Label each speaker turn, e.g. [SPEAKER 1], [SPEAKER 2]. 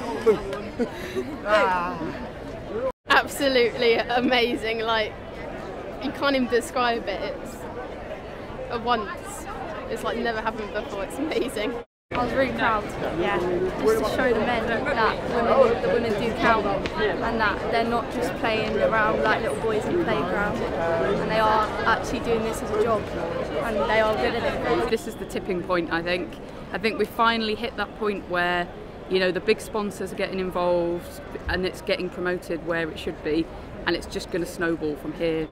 [SPEAKER 1] Absolutely amazing. Like you can't even describe it. It's a once. It's like never happened before. It's amazing.
[SPEAKER 2] I was really proud, yeah, just to show the men that women, the women do count and that they're not just playing around like little boys in the playground and they are actually doing this as a job and they are good at it.
[SPEAKER 3] This is the tipping point, I think. I think we finally hit that point where you know the big sponsors are getting involved and it's getting promoted where it should be and it's just going to snowball from here.